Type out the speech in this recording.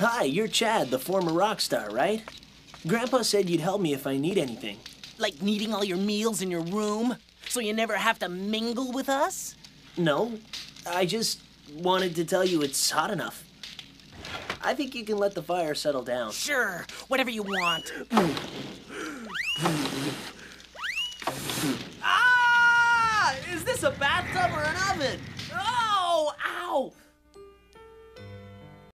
Hi, you're Chad, the former rock star, right? Grandpa said you'd help me if I need anything. Like needing all your meals in your room? So you never have to mingle with us? No, I just wanted to tell you it's hot enough. I think you can let the fire settle down. Sure, whatever you want. Ah! Is this a bathtub or an oven? Ah!